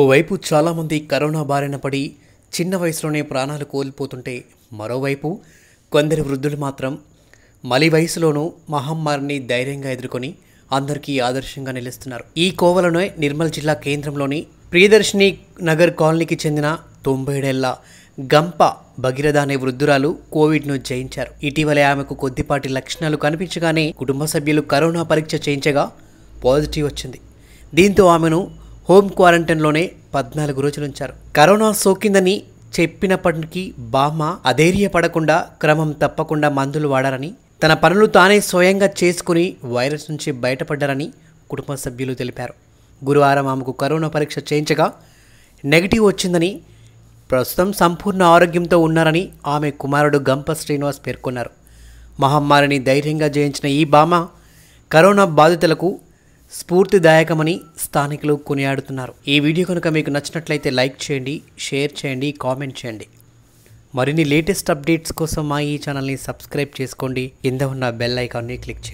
ఓవైపు చాలామంది కరోనా బారిన పడి చిన్న వయసులోనే ప్రాణాలు కోల్పోతుంటే మరోవైపు కొందరు వృద్ధులు మాత్రం మలి వయసులోనూ మహమ్మారిని ధైర్యంగా ఎదుర్కొని అందరికీ ఆదర్శంగా నిలుస్తున్నారు. ఈ కోవలోనే నిర్మల్ జిల్లా కేంద్రంలోని ప్రియదర్శిని నగర్ కాలనీకి చెందిన తొంభైడేళ్ళ గంప భగీరథ అనే వృద్ధురాలు కోవిడ్ను జయించారు. ఇటీవలే ఆమెకు కొద్దిపాటి లక్షణాలు కనిపించగానే కుటుంబ సభ్యులు కరోనా పరీక్ష చేయించగా పాజిటివ్ వచ్చింది. దీంతో ఆమెను హోమ్ క్వారంటైన్లోనే పద్నాలుగు రోజులు ఉంచారు. కరోనా సోకిందని చెప్పినప్పటికీ బామ్మ అధైర్యపడకుండా క్రమం తప్పకుండా మందులు వాడారని తన పనులు తానే స్వయంగా చేసుకుని వైరస్ నుంచి బయటపడ్డారని కుటుంబ సభ్యులు తెలిపారు. గురువారం ఆమెకు కరోనా పరీక్ష చేయించగా నెగిటివ్ వచ్చిందని ప్రస్తుతం సంపూర్ణ ఆరోగ్యంతో ఉన్నారని ఆమె కుమారుడు గంప శ్రీనివాస్ పేర్కొన్నారు. మహమ్మారిని ధైర్యంగా జయించిన ఈ బామ కరోనా బాధితులకు స్ఫూర్తిదాయకమని స్థానికులు కొనియాడుతున్నారు. ఈ వీడియో కనుక మీకు నచ్చినట్లయితే లైక్ చేయండి షేర్ చేయండి కామెంట్ చేయండి. మరిన్ని లేటెస్ట్ అప్డేట్స్ కోసం మా ఈ ఛానల్ని సబ్స్క్రైబ్ చేసుకోండి. కింద ఉన్న బెల్ ఐకాన్ని క్లిక్ చేయండి.